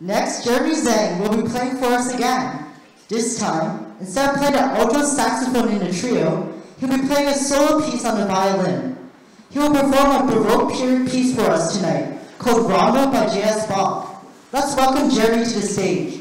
Next, Jeremy Zhang will be playing for us again. This time, instead of playing the alto saxophone in a trio, he'll be playing a solo piece on the violin. He will perform a Baroque period piece for us tonight, called Rondo by J.S. Bach. Let's welcome Jeremy to the stage.